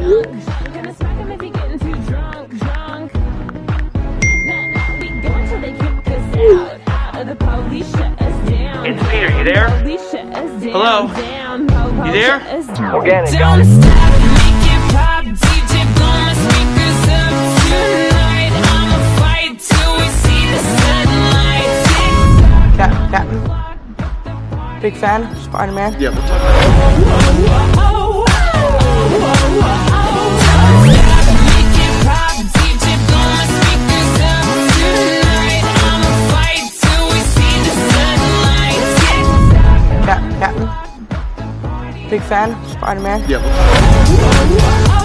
drunk, drunk. Gonna smack him if he getting too drunk, drunk. Nah, nah, we going till they kick us out, out. The police shut us down. It's Peter, you there? Police shut us down, Hello? down. Po- po- You there? shut us down. Organic, Don't it. stop, make it pop. DJ blow my speakers up tonight. I'ma fight till we see the sunlight. Tick Captain. Big fan, Spider Man. Yeah, we'll Big fan, Spider Man. Yeah,